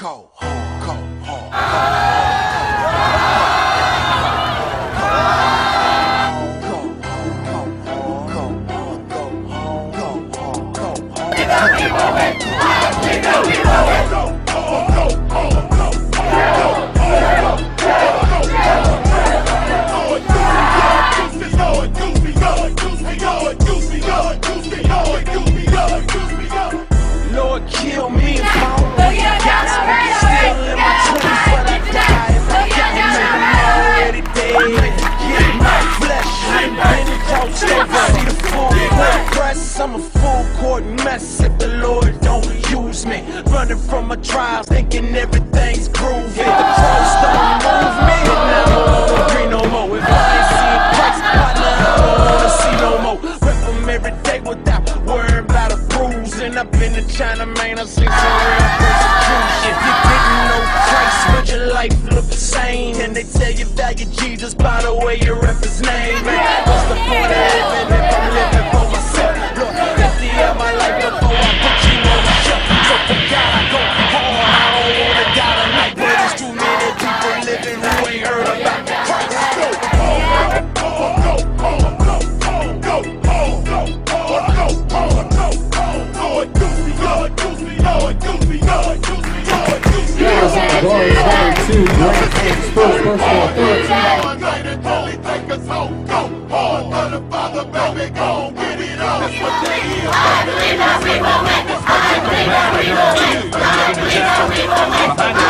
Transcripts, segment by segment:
Go home, go home. Lord, full court mess if the Lord don't use me. Running from my trials, thinking everything's groovy. The cross don't move me, and I don't wanna agree no more. If I ain't seeing Christ, partner, I don't wanna see no more. Rep 'em every day without worrying about a bruise. And I've been to China, man, I've seen some real persecution. If you didn't know Christ, would your life look the same? And they tell you value Jesus by the way you rep his name. Man, what's the point of living if I'm living for I believe that was on guards number two, Grant Kansas first personal authority. Wanting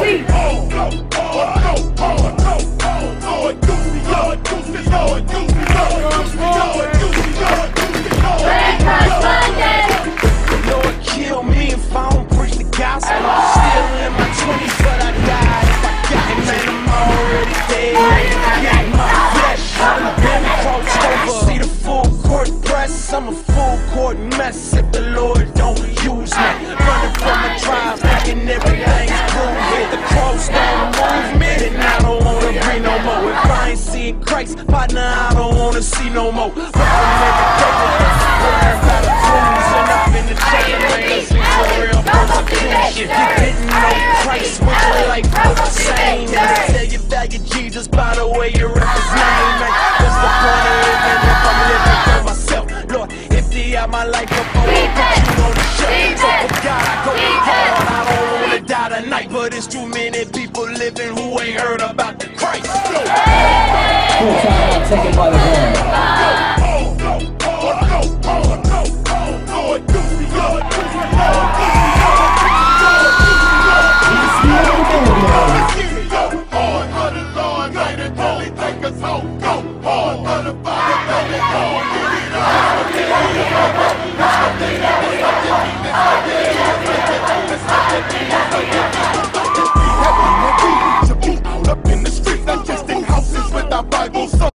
Lord, I ain't seeing Christ, partner, I don't wanna see no more. But I'm every day with worrying about a cruise, and I've been to China, man, I've seen some real persecution. You didn't know Christ, would your life look the same? And I tell you value Jesus by the way you his name, man. What's the point of living if I'm living for myself? Lord, empty out my life before I put you on the shelf. So for God, I go hard. I don't wanna die tonight, but it's too many Full timeout taken by the guard.